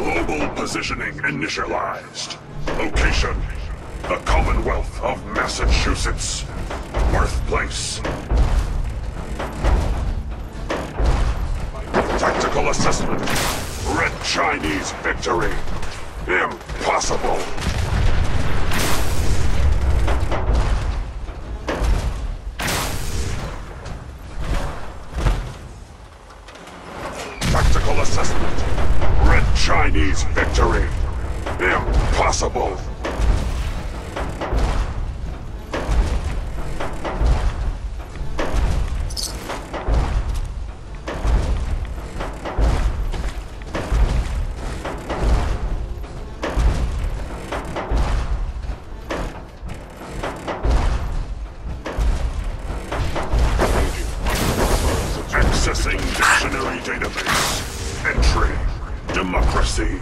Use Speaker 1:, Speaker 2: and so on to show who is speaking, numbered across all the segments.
Speaker 1: Global positioning initialized. Location, the Commonwealth of Massachusetts. Birthplace. Tactical assessment. Red Chinese victory. Impossible. Chinese victory. Impossible. Democracy.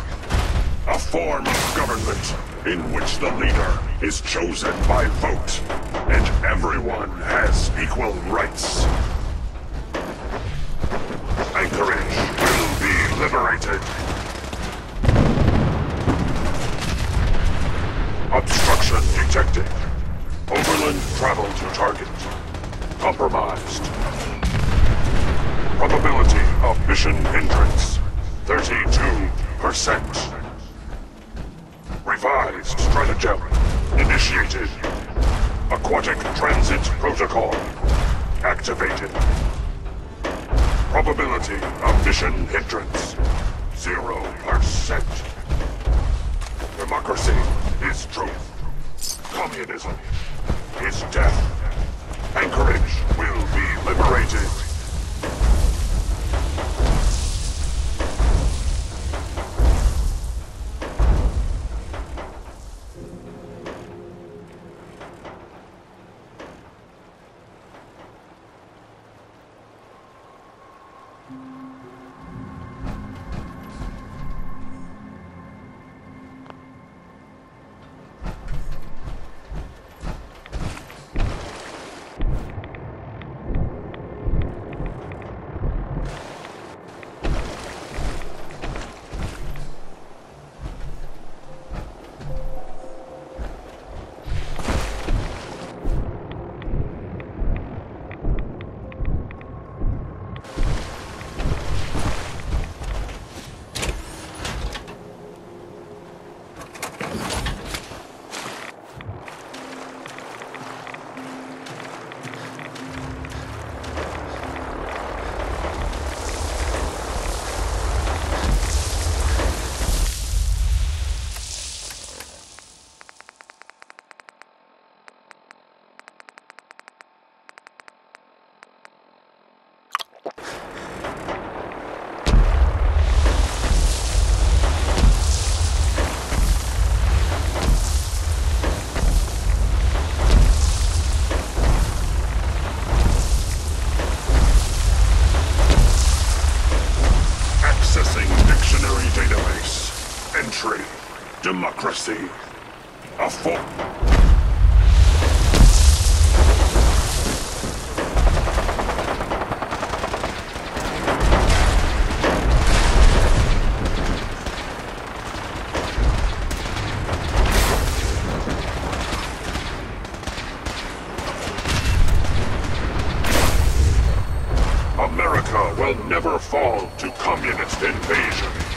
Speaker 1: A form of government in which the leader is chosen by vote and everyone has equal rights. Anchorage will be liberated. Obstruction detected. Overland travel to target. Compromised. Probability of mission hindrance, 32%. Revised stratagem initiated. Aquatic transit protocol activated. Probability of mission hindrance, 0%. Democracy is truth. Communism is death. Entry. Democracy. A form. America will never fall to communist invasion.